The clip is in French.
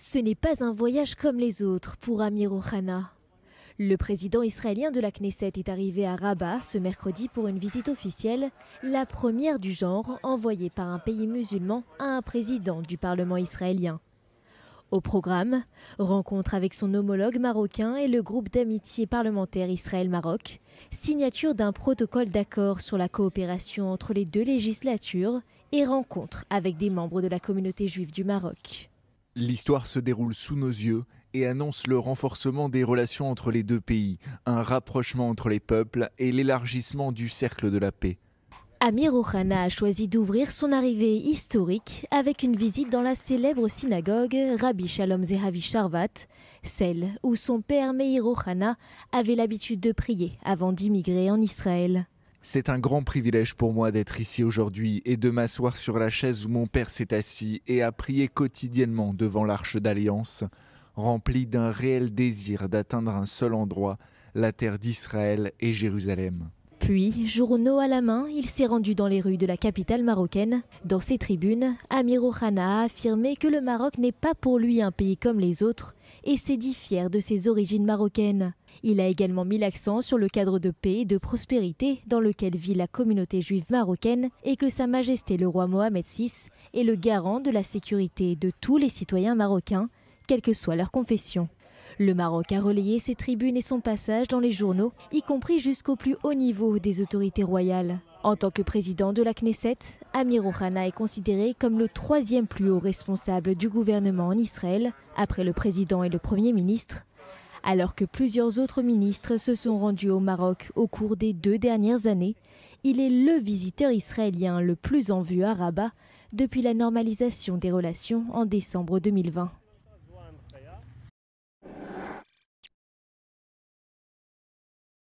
Ce n'est pas un voyage comme les autres pour Amir Ohana. Le président israélien de la Knesset est arrivé à Rabat ce mercredi pour une visite officielle, la première du genre envoyée par un pays musulman à un président du Parlement israélien. Au programme, rencontre avec son homologue marocain et le groupe d'amitié parlementaire Israël-Maroc, signature d'un protocole d'accord sur la coopération entre les deux législatures et rencontre avec des membres de la communauté juive du Maroc. L'histoire se déroule sous nos yeux et annonce le renforcement des relations entre les deux pays, un rapprochement entre les peuples et l'élargissement du cercle de la paix. Amir Ohana a choisi d'ouvrir son arrivée historique avec une visite dans la célèbre synagogue Rabbi Shalom Zehavi Sharvat, celle où son père Meir Ohana avait l'habitude de prier avant d'immigrer en Israël. C'est un grand privilège pour moi d'être ici aujourd'hui et de m'asseoir sur la chaise où mon père s'est assis et a prié quotidiennement devant l'arche d'alliance, rempli d'un réel désir d'atteindre un seul endroit, la terre d'Israël et Jérusalem. Puis, journaux à la main, il s'est rendu dans les rues de la capitale marocaine. Dans ses tribunes, Amir Ohana a affirmé que le Maroc n'est pas pour lui un pays comme les autres et s'est dit fier de ses origines marocaines. Il a également mis l'accent sur le cadre de paix et de prospérité dans lequel vit la communauté juive marocaine et que Sa Majesté le roi Mohamed VI est le garant de la sécurité de tous les citoyens marocains, quelle que soit leur confession. Le Maroc a relayé ses tribunes et son passage dans les journaux, y compris jusqu'au plus haut niveau des autorités royales. En tant que président de la Knesset, Amir Ohana est considéré comme le troisième plus haut responsable du gouvernement en Israël, après le président et le premier ministre, alors que plusieurs autres ministres se sont rendus au Maroc au cours des deux dernières années, il est le visiteur israélien le plus en vue à Rabat depuis la normalisation des relations en décembre 2020.